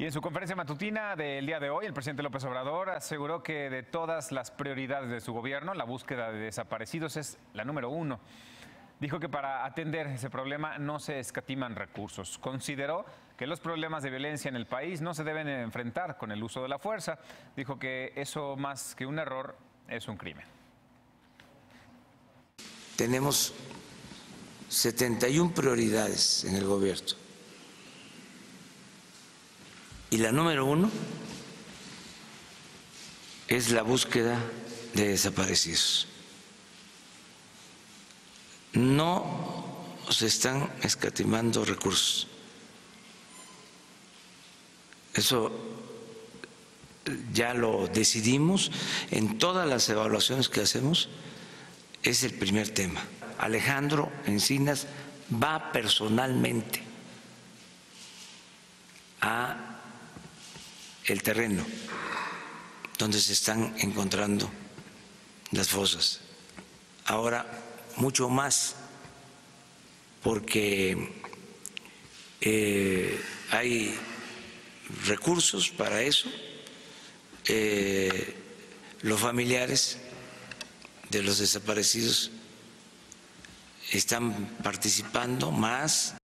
Y en su conferencia matutina del día de hoy, el presidente López Obrador aseguró que de todas las prioridades de su gobierno, la búsqueda de desaparecidos es la número uno. Dijo que para atender ese problema no se escatiman recursos. Consideró que los problemas de violencia en el país no se deben enfrentar con el uso de la fuerza. Dijo que eso más que un error es un crimen. Tenemos 71 prioridades en el gobierno y la número uno es la búsqueda de desaparecidos. No se están escatimando recursos. Eso ya lo decidimos en todas las evaluaciones que hacemos, es el primer tema. Alejandro Encinas va personalmente el terreno donde se están encontrando las fosas. Ahora, mucho más, porque eh, hay recursos para eso, eh, los familiares de los desaparecidos están participando más